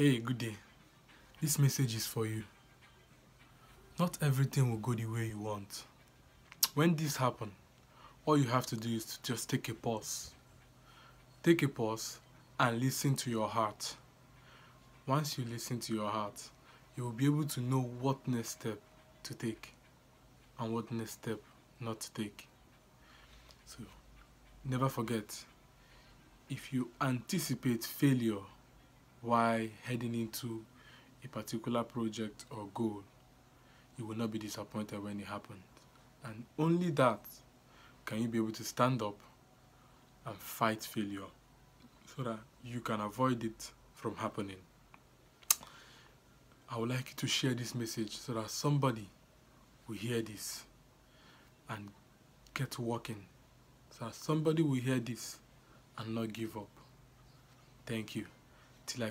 Hey, good day. This message is for you. Not everything will go the way you want. When this happen, all you have to do is to just take a pause. Take a pause and listen to your heart. Once you listen to your heart, you will be able to know what next step to take and what next step not to take. So, never forget if you anticipate failure while heading into a particular project or goal, you will not be disappointed when it happens. And only that can you be able to stand up and fight failure so that you can avoid it from happening. I would like you to share this message so that somebody will hear this and get working. So that somebody will hear this and not give up. Thank you.